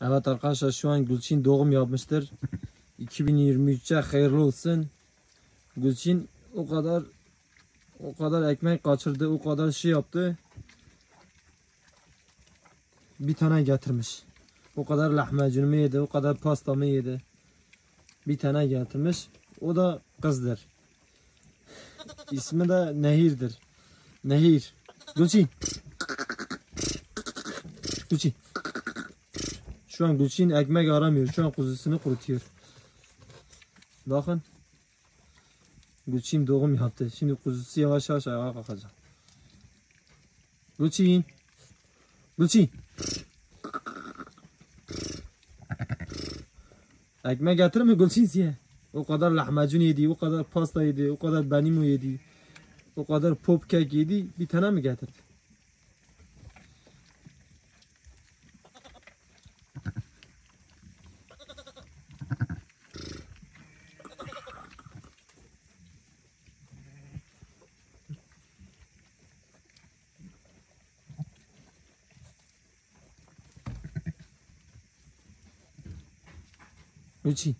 Evet arkadaşlar şu an Gülçin doğum yapmıştır. 2023'e hayırlı olsun. Gülçin o kadar o kadar ekmek kaçırdı, o kadar şey yaptı. Bir tane getirmiş. O kadar lahmacunumu yedi, o kadar pastamı yedi. Bir tane getirmiş. O da kızdır. İsmi de Nehir'dir. Nehir. Gülçin. Gülçin. Şu an Gülçin ekmek aramıyor. Şu an kuzusunu kurutuyor. Bakın. Gülçin doğum yaptı. Şimdi kuzusu yavaş yavaş ayağa kalkacak. Gülçin. Gülçin. Ekmek getirir mi Gülçin size? O kadar lahmacun yedi, o kadar pasta yedi, o kadar benimo yedi. O kadar pop kek yedi. Bir tane mi getirdi? Gülçin.